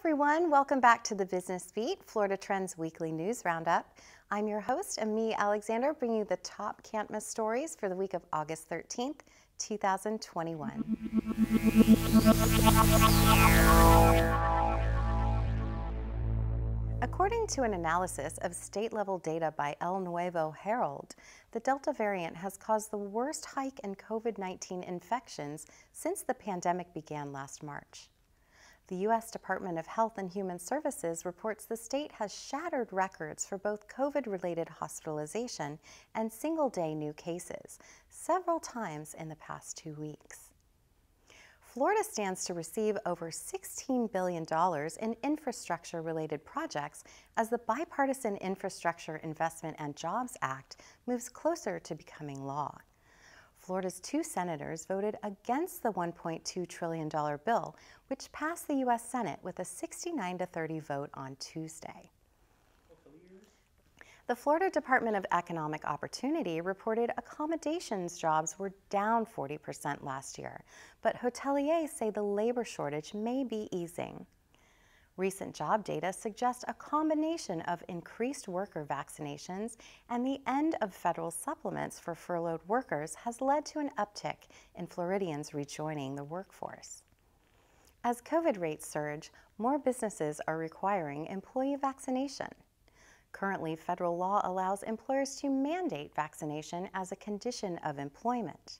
everyone. Welcome back to the Business Beat, Florida Trend's Weekly News Roundup. I'm your host, Ami Alexander, bringing you the top can't miss stories for the week of August 13th, 2021. According to an analysis of state level data by El Nuevo Herald, the Delta variant has caused the worst hike in COVID 19 infections since the pandemic began last March. The U.S. Department of Health and Human Services reports the state has shattered records for both COVID related hospitalization and single day new cases several times in the past two weeks. Florida stands to receive over $16 billion in infrastructure related projects as the Bipartisan Infrastructure Investment and Jobs Act moves closer to becoming law. Florida's two senators voted against the $1.2 trillion bill, which passed the U.S. Senate with a 69 to 30 vote on Tuesday. The Florida Department of Economic Opportunity reported accommodations jobs were down 40% last year, but hoteliers say the labor shortage may be easing. Recent job data suggest a combination of increased worker vaccinations and the end of federal supplements for furloughed workers has led to an uptick in Floridians rejoining the workforce. As COVID rates surge, more businesses are requiring employee vaccination. Currently, federal law allows employers to mandate vaccination as a condition of employment,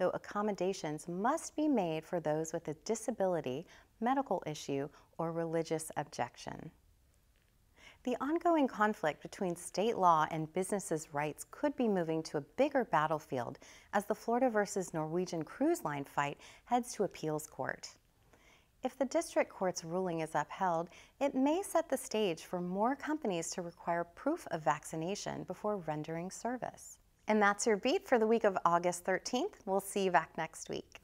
though accommodations must be made for those with a disability, medical issue, or religious objection. The ongoing conflict between state law and businesses' rights could be moving to a bigger battlefield as the Florida versus Norwegian cruise line fight heads to appeals court. If the district court's ruling is upheld, it may set the stage for more companies to require proof of vaccination before rendering service. And that's your beat for the week of August 13th. We'll see you back next week.